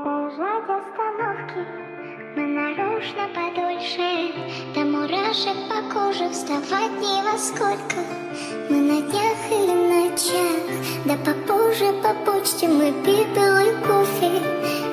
Избежать остановки. Мы нарочно подольше. Там мурашек по коже вставать не во сколько. Мы на днях или ночах, да попозже по почте мы пепел и кофе.